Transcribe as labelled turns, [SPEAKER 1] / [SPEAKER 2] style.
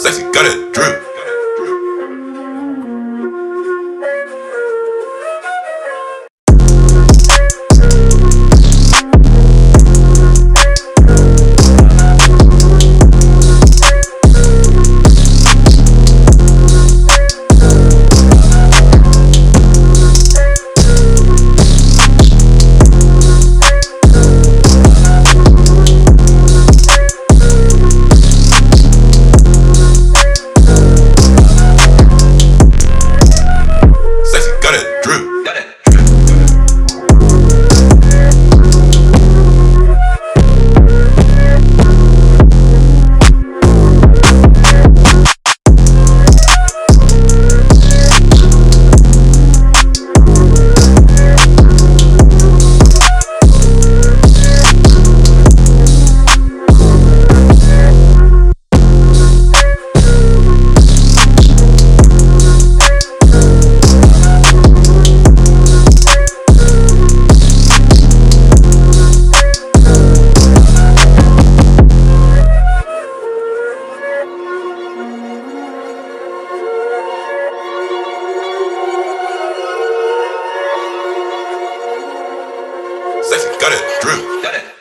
[SPEAKER 1] Sexy, got it, drip. Got it, drip. Got it.